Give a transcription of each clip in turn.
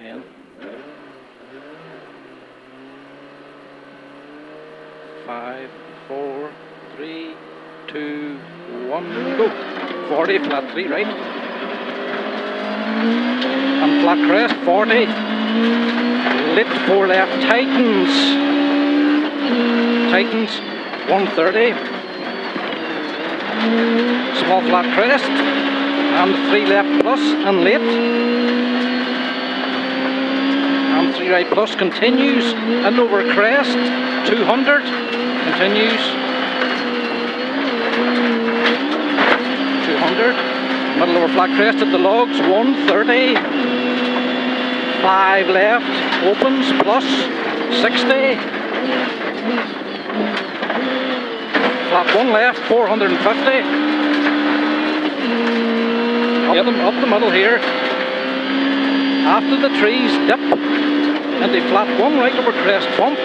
10. Five, four, three, two, one, go. 40, flat three, right. And flat crest, 40. Lit four left, tightens. Tightens, 130. Small flat crest. And three left plus and late. Right plus continues. And over crest, 200. Continues. 200. Middle over flat crest at the logs, 130. Five left, opens, plus 60. Flat one left, 450. Up, Yep. the, up the middle here. After the trees, dip. And they flat one right over crest bump.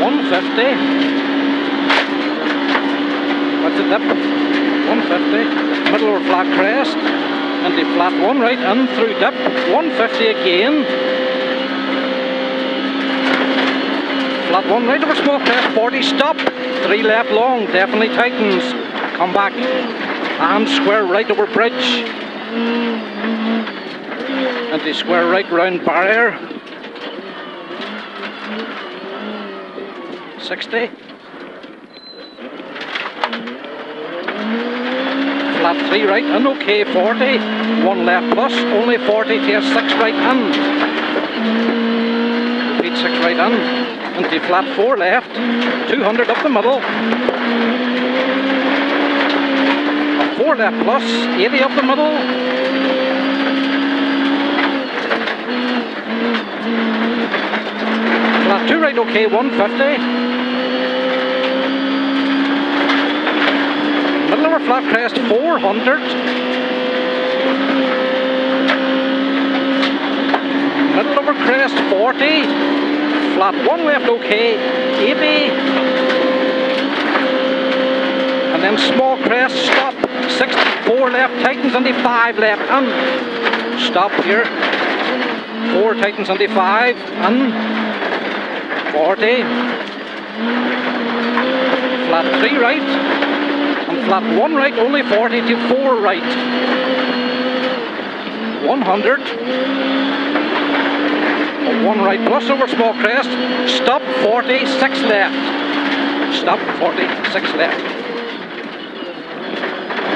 150. What's the dip? 150. Middle over flat crest. And they flat one right in through dip. 150 again. Flat one right over small crest. 40 stop. Three left long. Definitely tightens. Come back. And square right over bridge. And square right round barrier. 60. Flat three right and okay 40. One left plus, only 40 to a six right in. Repeat six right in. And the flat four left. 200 up the middle. Four left plus, 80 up the middle. Flat two right okay, 150. Middle over flat crest, 400. Middle over crest, 40. Flat one left, okay, 80. And then small crest, stop. 64 left, tightens the 5 left, and stop here. 4 tightens on the 5, and 40. Flat 3 right, and flat 1 right, only 40 to 4 right. 100. 1 right plus over small crest, stop 46 left. Stop 46 left.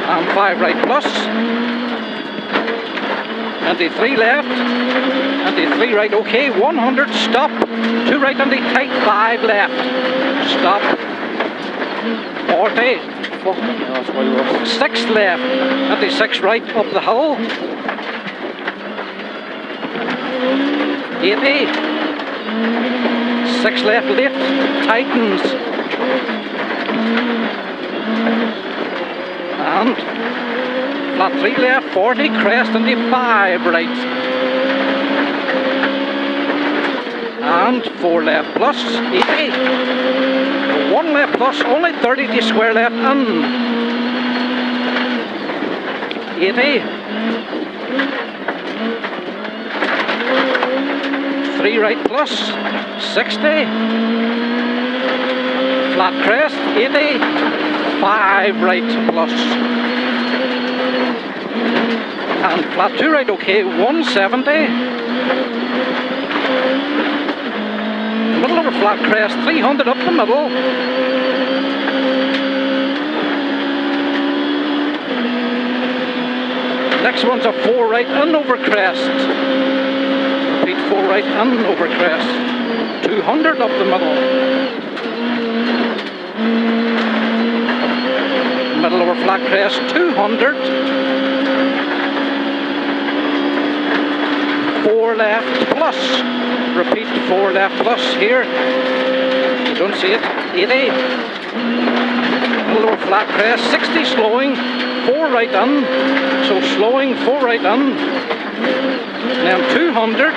And 5 right plus. And the 3 left. And the 3 right, okay, 100, stop. 2 right and the tight, 5 left. Stop. 40. Fucking hell, that's way worse. 6 left. The 6 right up the hill. 80. 6 left, late, tightens. And flat 3 left, 40, crest and the 5 right. And 4 left plus, 80. 1 left plus, only 30 to square left and 80. 3 right plus, 60. Flat crest, 80. 5 right plus. And flat 2 right, okay, 170. Middle over flat crest, 300 up the middle. Next one's a 4 right and over crest. Repeat 4 right and over crest. 200 up the middle. middle over flat crest 200 four left plus. Repeat four left plus here. You don't see it. 80 middle over flat crest 60 slowing. Four right in so slowing four right in then 200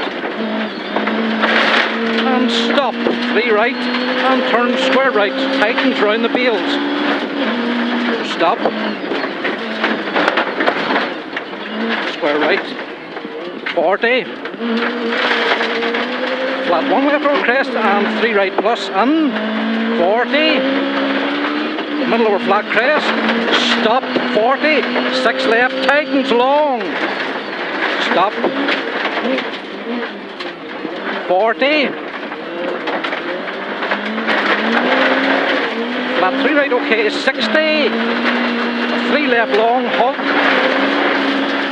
and stop three right. And turn square right. Tightens round the bales stop. Square right. 40. Flat one left over crest and three right plus and 40. Middle over flat crest. Stop 40. Six left tightens long. Stop. 40. Flat three right okay 60. Three left long hug.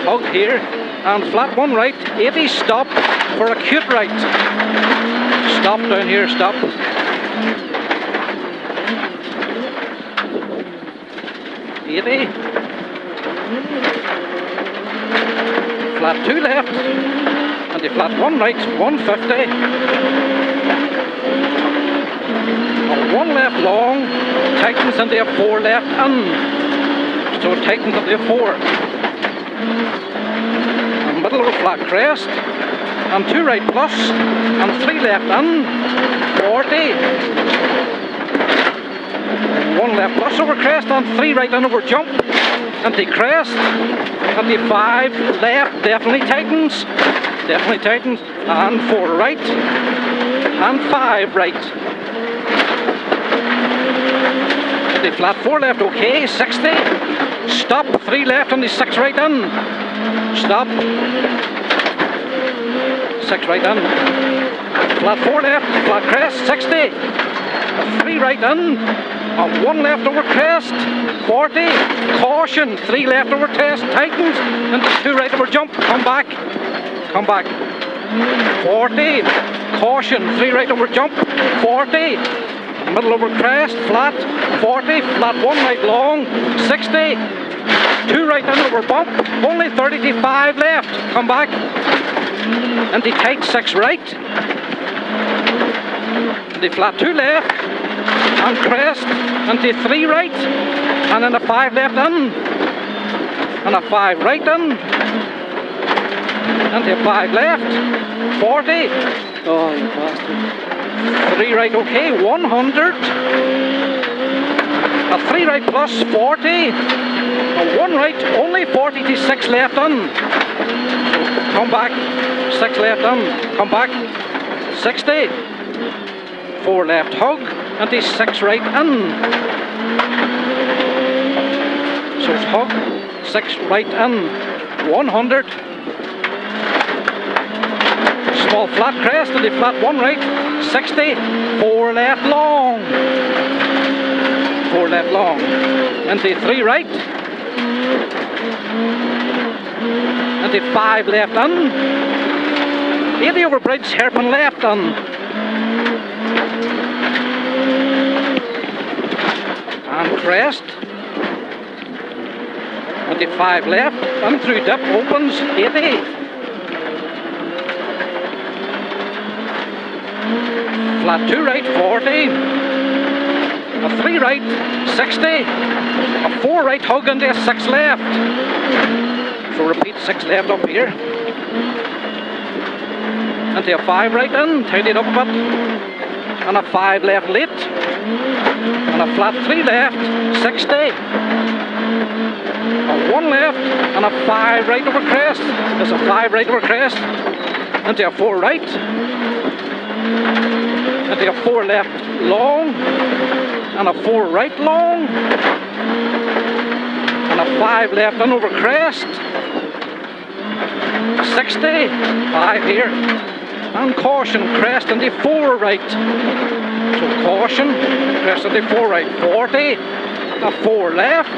Hug here. And flat one right 80 stop for acute right. Stop down here, stop. Eighty. Flat two left. And the flat one right, 150. And one left long, tightens into a four left in. So it tightens into a four. Middle of flat crest and two right plus, and three left in, 40. One left plus over crest, and three right in over jump, the crest, the five left, definitely tightens, definitely tightens, and four right, and five right. The flat four left, okay, 60. Stop, three left, and the six right in. Stop, six right in. Flat four left, flat crest, 60. Three right in, one left over crest, 40. Caution, three left over crest, tightens, and two right over jump, come back, come back. 40. Caution, three right over jump, 40. Middle over crest, flat, 40. Flat one right long, 60. Two right in over bump, only 35 left, come back. And the tight six right, the flat two left, and crest, and the three right, and then a five left in, and a five right in, and the five left, 40, Oh, you bastard. three right okay, 100, a three right plus 40, a one right only 40 to six left in, come back, six left in, come back, 60, four left hug, and the six right in. So it's hug, six right in, 100. Small flat crest and the flat one right, 60, four left long. Four left long. And the three right. And the left in. 80 over bridge, hairpin left in. And crest. And the five left, and through dip opens 80. Flat two right, 40. A three right, 60. A four right hug into a six left. So repeat six left up here. Into a five right in, tidy it up a bit. And a five left late. And a flat three left, 60. A one left and a five right over crest. There's a five right over crest. Into a four right. Into a four left long. And a four right long. And a five left in over crest. 60. Five here. And caution, crest and the four right. So caution, crest and the four right. 40. A four left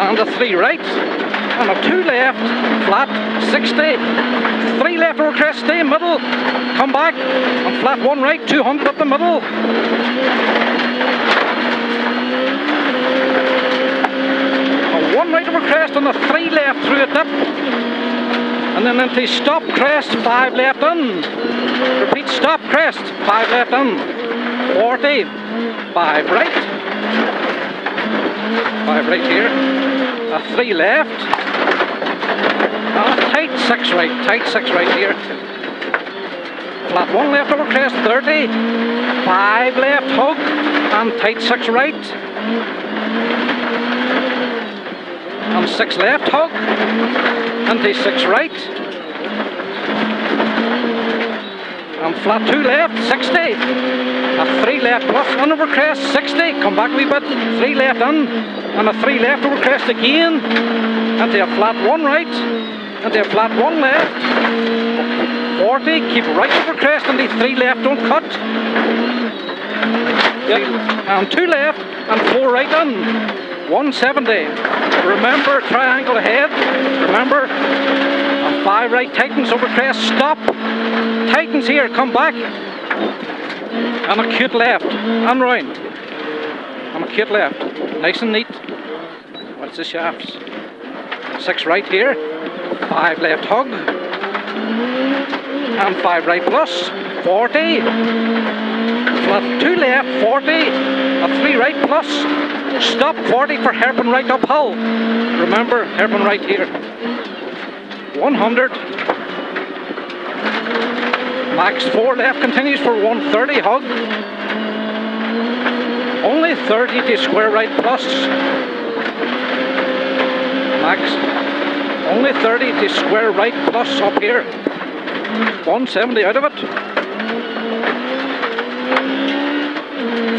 and a three right, and a two left, flat, 60, three left over crest, stay middle, come back, and flat one right, 200 up the middle. A one right over crest and a three left through a dip. And then into stop crest, five left in. Repeat stop crest, five left in. 40, five right. Five right here. A three left. And tight six right. Tight six right here. Flat one left over crest, 30. Five left hook And tight six right. and six left hook and into six right, and flat two left, 60, a three left plus, on over crest, 60, come back a wee bit, three left in, and a three left over crest again, into a flat one right, into a flat one left, 40, keep right over crest, into three left, don't cut, Yep. and two left, and four right in, 170. Remember, triangle ahead, remember, and five right, tightens over crest, stop, tightens here, come back, and acute left, and round, and acute left, nice and neat, what's the shafts, six right here, five left hug, and five right plus, 40, flat two left, 40, a three right plus, stop 40 for hairpin right uphill. Remember, hairpin right here. 100. Max four left continues for 130 hug. Only 30 to square right plus. Max. Only 30 to square right plus up here. 170 out of it.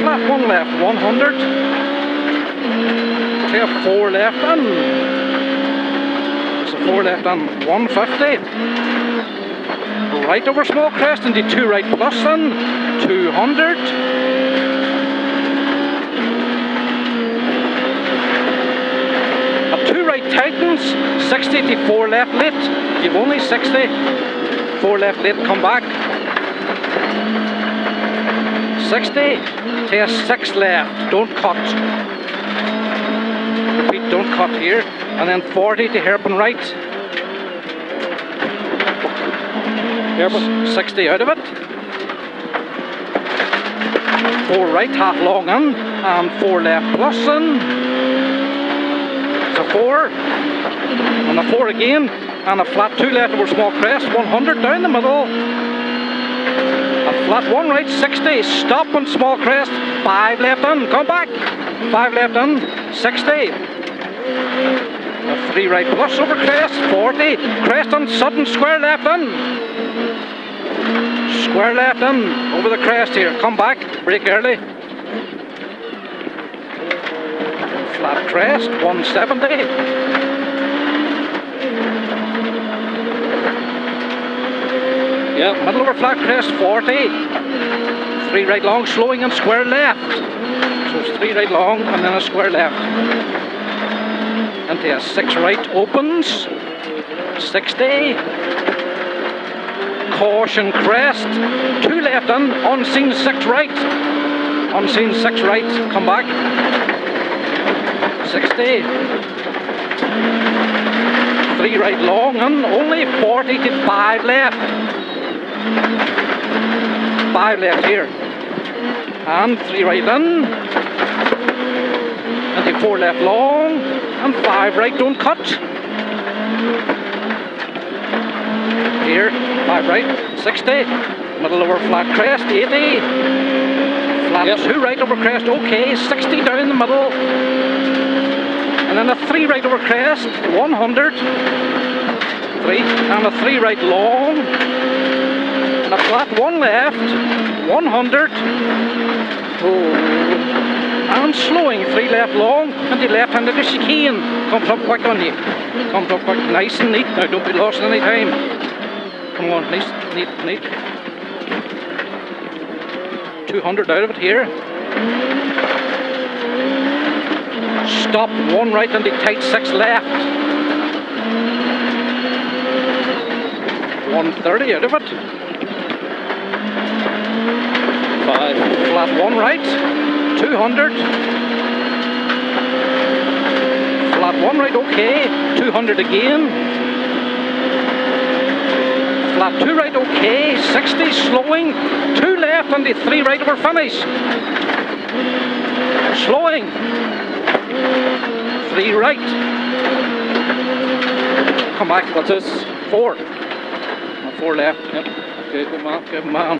Flat one left, 100. Okay, four left in. There's a four left in, 150. Right over small crest into two right plus in, 200. A two right tightens, 60 to four left lit. You've only 60. Four left lit, come back. 60 to a six left, don't cut. Repeat, don't cut here. And then 40 to hairpin right, Hairpin. 60 out of it. Four right, half long in, and four left plus in. A four, and a four again, and a flat two left over small crest, 100 down the middle. A flat one right, 60, stop on small crest, five left in, come back. Five left in, 60. A three right plus over crest, 40. Crest on sudden square left in. Square left in, over the crest here. Come back, break early. Flat crest, 170. Yep. Middle over flat crest, 40. Three right long, slowing and square left. So it's three right long and then a square left. Into a six right opens. 60. Caution crest. Two left in, unseen six right. Unseen six right, come back. 60. Three right long and only 40 to five left. Five left here. And three right in. And the four left long. And five right, don't cut. Here, five right, 60. Middle over flat crest, 80. Flat Yep. two right over crest, okay. 60 down the middle. Three right over crest, 100. Three, and a three right long. And a flat one left, 100. Oh. And slowing, three left long, and the left handed is chicane. Comes up quick on you. Comes up quick, nice and neat. Now don't be lost any time. Come on, nice, neat, neat. 200 out of it here. Stop, one right and tight six left. 130 out of it. Five. Flat one right, 200. Flat one right, okay, 200 again. Flat two right, okay, 60, slowing, two left and the three right over finish. Slowing, three right. Come back, What's this? four. Four left, Yep. Okay, good man. good man.